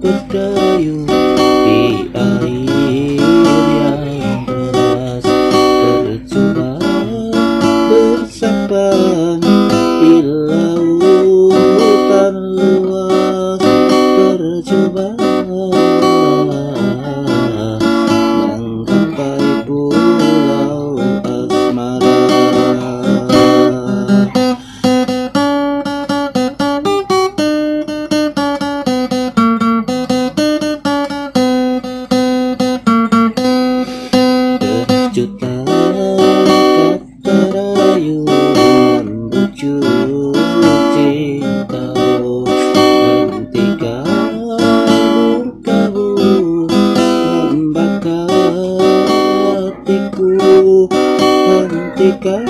berdayung di air yang deras. Tercuba bersampan di lautan luas Hentikan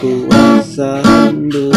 kuasamu.